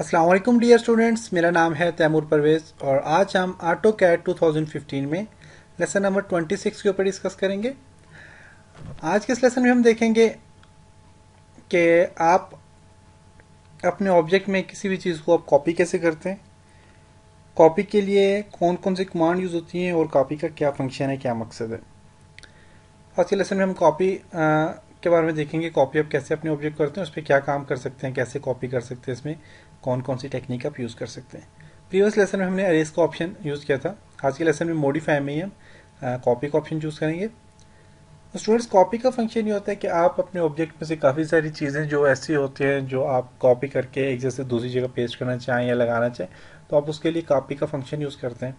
Aslam dear students. मेरा नाम है तैमूर परवेज़ और आज हम आटो कैट 2015 में लेसन नंबर 26 के ऊपर डिस्कस करेंगे। आज के इस लेसन में हम देखेंगे कि आप अपने ऑब्जेक्ट में किसी भी चीज़ को आप कॉपी कैसे करते हैं, कॉपी के लिए कौन कौन सी कमांड यूज़ होती हैं और कॉपी का क्या फ़ंक्शन है, क्या मकसद है। आज के लेसन में हम कॉपी के बारे में देखेंगे कॉपी आप कैसे अपने ऑब्जेक्ट करते हैं उस पर क्या काम कर सकते हैं, कैसे कॉपी कर सकते हैं इसमें। कौन कौन सी टेक्निक आप यूज़ कर सकते हैं। प्रीवियस लेसन में हमने अरेज का ऑप्शन यूज़ किया था। आज के लेसन में मॉडिफाई में ही हम कॉपी का ऑप्शन चूज़ करेंगे। स्टूडेंट्स कॉपी का फ़ंक्शन ये होता है कि आप अपने ऑब्जेक्ट में से काफ़ी सारी चीज़ें जो ऐसी होती हैं, जो आप कॉपी करके एक जैसे दूसरी जगह पेस्ट करना चाहें या लगाना चाहें तो आप उसके लिए कॉपी का फ़ंक्शन यूज़ करते हैं।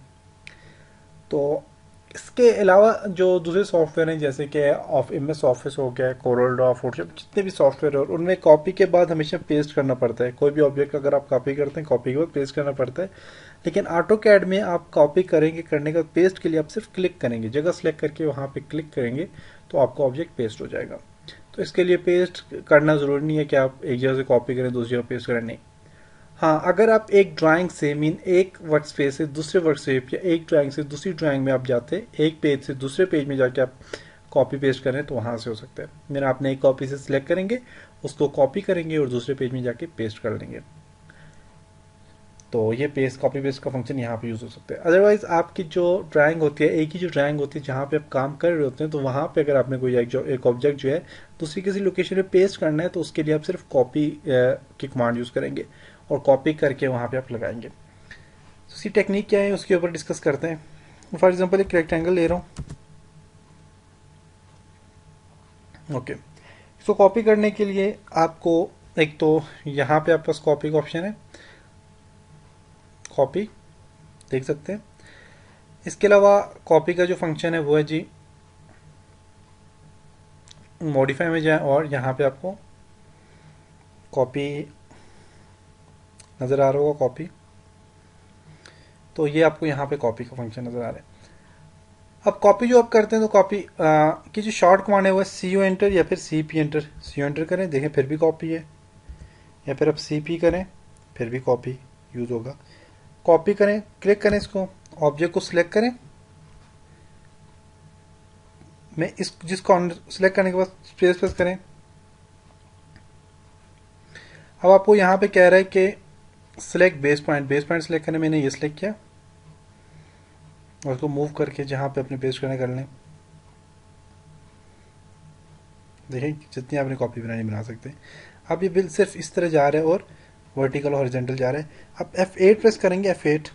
तो इसके अलावा जो दूसरे सॉफ्टवेयर हैं, जैसे कि ऑफ़ एम एस ऑफ़िस हो गया कोरल ड्रॉ फोटोशॉप जितने भी सॉफ्टवेयर हो, उनमें कॉपी के बाद हमेशा पेस्ट करना पड़ता है। कोई भी ऑब्जेक्ट अगर आप कॉपी करते हैं कॉपी के बाद पेस्ट करना पड़ता है। लेकिन ऑटो कैड में आप कॉपी करेंगे, करने का पेस्ट के लिए आप सिर्फ़ क्लिक करेंगे। जगह सेलेक्ट करके वहाँ पर क्लिक करेंगे तो आपका ऑब्जेक्ट पेस्ट हो जाएगा। तो इसके लिए पेस्ट करना ज़रूरी नहीं है कि आप एक जगह से कॉपी करें, दूसरी जगह पेस्ट करें नहीं। हाँ अगर आप एक ड्राइंग से मीन एक वर्क स्पेस से दूसरे वर्क स्पेस या एक ड्राइंग से दूसरी ड्राइंग में आप जाते हैं, एक पेज से दूसरे पेज में जाके आप कॉपी पेस्ट करें तो वहाँ से हो सकता है। मेरा आपने एक कॉपी से सिलेक्ट करेंगे, उसको कॉपी करेंगे और दूसरे पेज में जाके पेस्ट कर लेंगे। तो ये पेस्ट कॉपी पेस्ट का फ़ंक्शन यहाँ पे यूज़ हो सकता है। अदरवाइज़ आपकी जो ड्राइंग होती है, एक ही जो ड्राइंग होती है, जहाँ पे आप काम कर रहे होते हैं तो वहाँ पे अगर आपने कोई एक एक ऑब्जेक्ट जो है, दूसरी किसी लोकेशन पे पेस्ट करना है तो उसके लिए आप सिर्फ़ कॉपी की कमांड यूज़ करेंगे। और कॉपी करके वहाँ पे आप लगाएँगे। तो सी टेक्निक क्या है, उसके ऊपर डिस्कस करते हैं। फॉर एग्जांपल एक रेक्टेंगल ले रहा हूँ। ओके इसको कॉपी करने के लिए आपको, एक तो यहाँ पे आपके पास कॉपी का ऑप्शन है। कॉपी देख सकते हैं। इसके अलावा कॉपी का जो फ़ंक्शन है, वो है जी मॉडिफाई में जाए और यहाँ पे आपको कॉपी नज़र आ रहा होगा कॉपी तो ये आपको यहाँ पे कॉपी का फ़ंक्शन नज़र आ रहा है। अब कॉपी जो आप करते हैं तो कॉपी की जो शॉर्ट कमांड है वो सी यू एंटर या फिर C P enter C U enter करें, देखें फिर भी कॉपी है। या फिर आप सी पी करें, फिर भी कॉपी यूज़ होगा। कॉपी करें क्लिक करें इसको ऑब्जेक्ट को सिलेक्ट करें। मैं इस, जिसको सिलेक्ट करने के बाद स्पेस प्रेस करें। अब आपको यहाँ पे कह रहा है कि select base point base point select करने मैंने ये सिलेक्ट किया। और उसको मूव करके जहाँ पे अपने पेस्ट करने कर लें देखें जितनी आपने कॉपी बनानी बना सकते हैं। अब ये बिल सिर्फ़ इस तरह जा रहा है और वर्टिकल और हॉरिजेंटल जा रहा है। अब F8 प्रेस करेंगे F8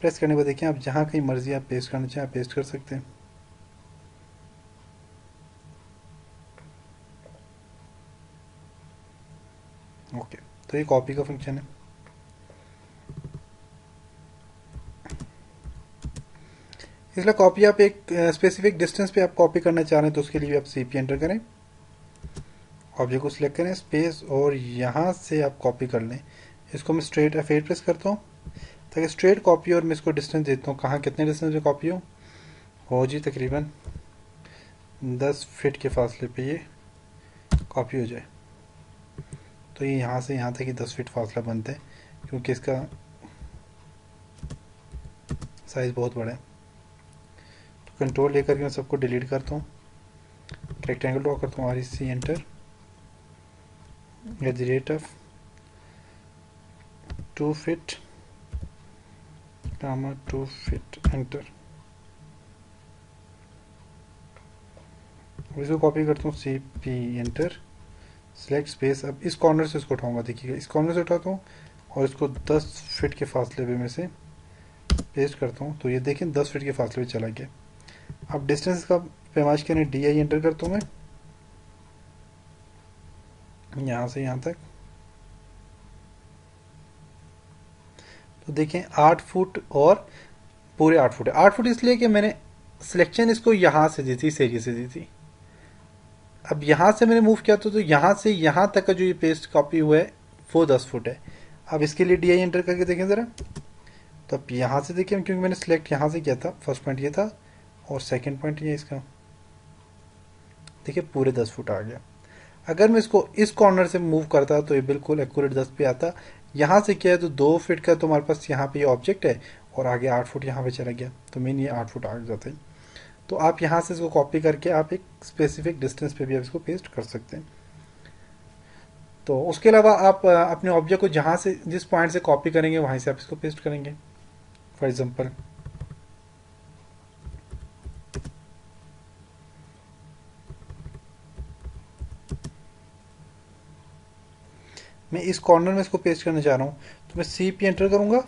प्रेस करने को देखें, आप जहाँ कहीं मर्ज़ी आप पेस्ट करना चाहें, आप पेस्ट कर सकते हैं ओके okay. तो ये कॉपी का फ़ंक्शन है। इसलिए कॉपी आप एक स्पेसिफिक डिस्टेंस पे आप कॉपी करना चाह रहे हैं तो उसके लिए आप सी पी एंटर करें। ऑब्जेक्ट को सिलेक्ट करें स्पेस और यहाँ से आप कॉपी कर लें। इसको मैं स्ट्रेट एफ़ एट प्रेस करता हूँ। ताकि स्ट्रेट कॉपी और मैं इसको डिस्टेंस देता हूँ। कहाँ, कितने डिस्टेंस में कॉपी हो? हो जी, तकरीबन दस फिट के फासले पे ये कॉपी हो जाए। तो ये यहाँ से यहाँ तक ही दस फीट फासला बनता है, क्योंकि इसका साइज़ बहुत बड़ा है। तो कंट्रोल लेकर के मैं सबको डिलीट करता हूँ। रेक्टेंगल ड्रॉ करता हूँ R C enter at the rate of two feet comma two feet enter इसको कॉपी करता हूँ C P enter select space अब इस कॉर्नर से इसको उठाऊँगा, देखिएगा। इस कॉर्नर से उठाता हूँ और इसको 10 फिट के फासले पे में से पेस्ट करता हूँ। तो ये देखें 10 फिट के फासले पे चला गया। अब डिस्टेंस का पैमाश करने डी आई एंटर करता हूँ मैं। यहाँ से यहाँ तक। तो देखें, आठ फुट और पूरे आठ फुट आठ फुट इसलिए कि मैंने सिलेक्शन इसको यहाँ से दी थी, इस एरिया से दी थी। अब यहाँ से मैंने मूव किया तो, तो यहाँ से यहाँ तक का जो ये पेस्ट कॉपी हुआ है वो दस फुट है। अब इसके लिए डी आई एंटर करके देखें ज़रा। तो अब यहाँ से देखिए क्योंकि मैंने सिलेक्ट यहाँ से किया था फ़र्स्ट पॉइंट ये था और सेकंड पॉइंट ये इसका। देखिए पूरे दस फुट आ गया। अगर मैं इसको इस कॉर्नर से मूव करता तो ये बिल्कुल एक्यूरेट दस पे आता। यहाँ से किया है तो दो फीट का तो हमारे पास यहाँ पे ये ऑब्जेक्ट है और आगे आठ फुट यहाँ पे चला गया। तो मेन ये आठ फुट आगे जाते हैं। तो आप यहाँ से इसको कॉपी करके आप एक स्पेसिफिक डिस्टेंस पे भी आप इसको पेस्ट कर सकते हैं। तो उसके अलावा आप अपने ऑब्जेक्ट को जहाँ से, जिस पॉइंट से कॉपी करेंगे, वहीं से आप इसको पेस्ट करेंगे। फॉर एग्ज़ाम्पल मैं इस कॉर्नर में इसको पेस्ट करना चाह रहा हूँ। तो मैं सी पी एंटर करूँगा।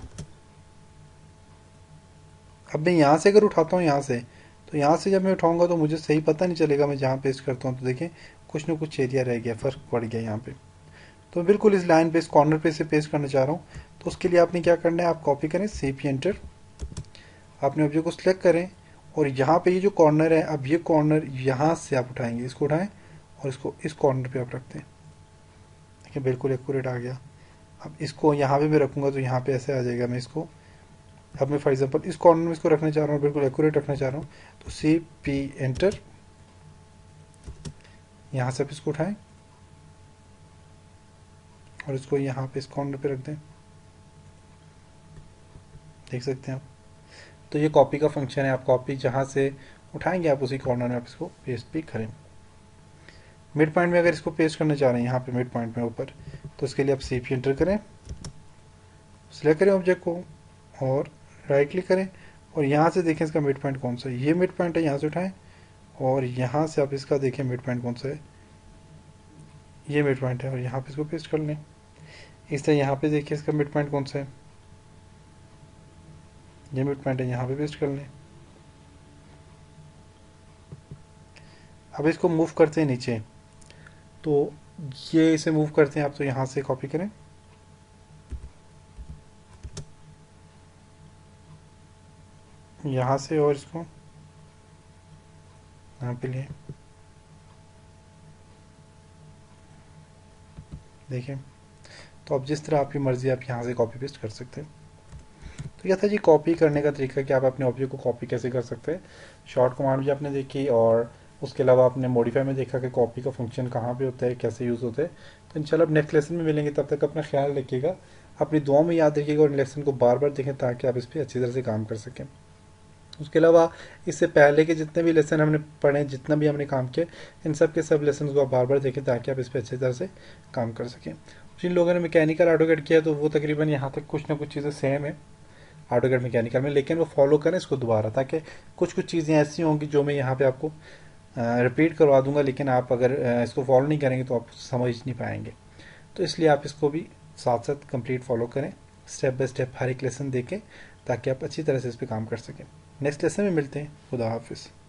अब मैं यहाँ से अगर उठाता हूँ, यहाँ से तो यहाँ से जब मैं उठाऊँगा तो मुझे सही पता नहीं चलेगा मैं जहाँ पेस्ट करता हूँ तो देखें, कुछ ना कुछ एरिया रह गया, फ़र्क पड़ गया यहाँ पे। तो बिल्कुल इस लाइन पे, इस कॉर्नर पे से पेस्ट करना चाह रहा हूँ। तो उसके लिए आपने क्या करना है, आप कॉपी करें सी पी एंटर अपने ऑब्जेक्ट को सिलेक्ट करें और यहाँ पे ये जो कॉर्नर है, अब ये कॉर्नर यहाँ से आप उठाएँगे। इसको उठाएँ और इसको इस कॉर्नर पे आप रखते हैं। देखिए, बिल्कुल एक्यूरेट आ गया। अब इसको यहाँ पे मैं रखूँगा तो यहाँ पे ऐसे आ जाएगा मैं इसको अब मैं फॉर एग्जांपल इस कॉर्नर में इसको रखना चाह रहा हूँ, बिल्कुल एक्यूरेट रखना चाह रहा हूँ तो सी पी एंटर यहाँ से इसको उठाएँ और इसको यहाँ पे इस कॉर्नर पे रख दें। देख सकते हैं आप। तो ये कॉपी का फ़ंक्शन है, आप कॉपी जहाँ से उठाएँगे आप उसी कॉर्नर में आप इसको पेस्ट भी करें। मिड पॉइंट में अगर इसको पेस्ट करना चाह रहे हैं, यहाँ पे मिड पॉइंट में ऊपर तो उसके लिए आप सी पी एंटर करें सिलेक्ट करें ऑब्जेक्ट को और राइट क्लिक करें और यहाँ से देखें इसका मिड पॉइंट कौन सा है। ये मिड पॉइंट है, यहाँ से उठाएँ और यहाँ से आप इसका देखें मिड पॉइंट कौन सा है। ये मिड पॉइंट है और यहाँ पे इसको पेस्ट कर लें। इस तरह यहाँ पे देखिए इसका मिड पॉइंट कौन सा है। ये मिड पॉइंट है, यहाँ पे पेस्ट कर लें। अब इसको मूव करते हैं नीचे। तो ये इसे मूव करते हैं आप तो यहाँ से कॉपी करें। यहाँ से और इसको। यहाँ पे लिए। देखिए तो अब जिस तरह आपकी मर्ज़ी, आप यहाँ से कॉपी पेस्ट कर सकते हैं। तो यह था जी कॉपी करने का तरीका कि आप अपने ऑब्जेक्ट को कॉपी कैसे कर सकते हैं? शॉर्ट कमांड भी आपने देखी और उसके अलावा आपने मॉडिफाई में देखा कि कॉपी का फ़ंक्शन कहाँ पे होता है, कैसे यूज़ होता है। तो इंशाल्लाह अब नेक्स्ट लेसन में मिलेंगे, तब तक अपना ख्याल रखिएगा। अपनी दुआ में याद रखिएगा और लेसन को बार बार देखें ताकि आप इस पर अच्छी तरह से काम कर सकें। उसके अलावा इससे पहले के जितने भी लेसन हमने पढ़े, जितना भी हमने काम किया इन सब के सब लेसन को आप बार बार देखें ताकि आप इस पर अच्छी तरह से काम कर सकें। जिन लोगों ने मैकेनिकल ऑटोकेट किया तो वो तकरीबन यहाँ तक कुछ ना कुछ चीज़ें सेम है ऑटोकेट मैकेनिकल में, लेकिन वो फॉलो करें इसको दोबारा ताकि कुछ कुछ चीज़ें ऐसी होंगी जो मैं यहाँ पर आपको रिपीट करवा दूँगा, लेकिन आप अगर इसको फॉलो नहीं करेंगे तो आप समझ नहीं पाएँगे। तो इसलिए आप इसको भी साथ साथ कंप्लीट फॉलो करें स्टेप बाय स्टेप हर एक लेसन देखें ताकि आप अच्छी तरह से इस पर काम कर सकें। नेक्स्ट लेसन में मिलते हैं। खुदा हाफिज़।